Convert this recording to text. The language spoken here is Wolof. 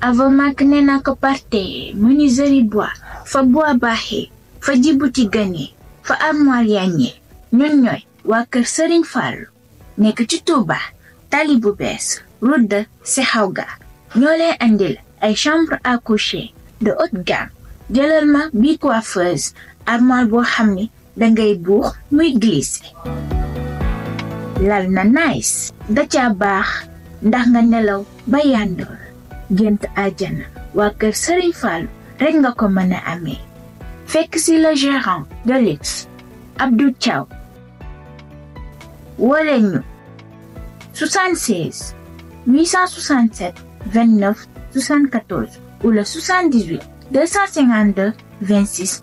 Avomac nee na ko parte menuiserie bois fa bois baaxee fa jibuti gane fa armoire yàññee ñun ñooy waa kër Sëriñ Fàllu nekk ci Touba tali bu bees route de Sexawga ñoo leen andil ay chambre à coucher de haute gamme jëlal ma bii coiffeuse armoire boo xam ni dangay buux muy glissé lal na nice da caa baax ndax nga nelaw ba yàndoor gént àjjana waa kër Sëriñ Fàllu rek nga ko mën a amee fekk si le gérant de luxe Abdou Thiaw woo leen ñu 76 867 29 74 ou le 78 252 26